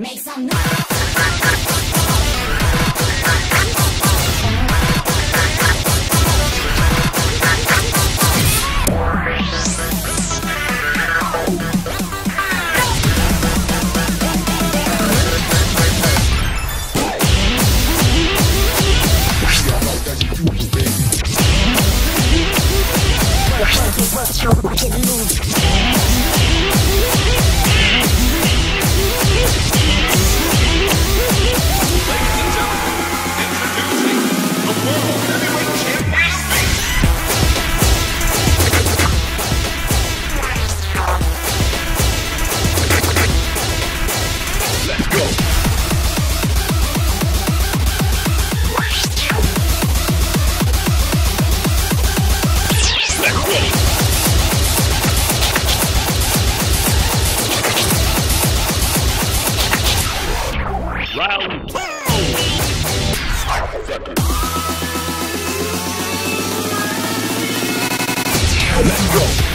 Make some noise. Loose. round. Let's go.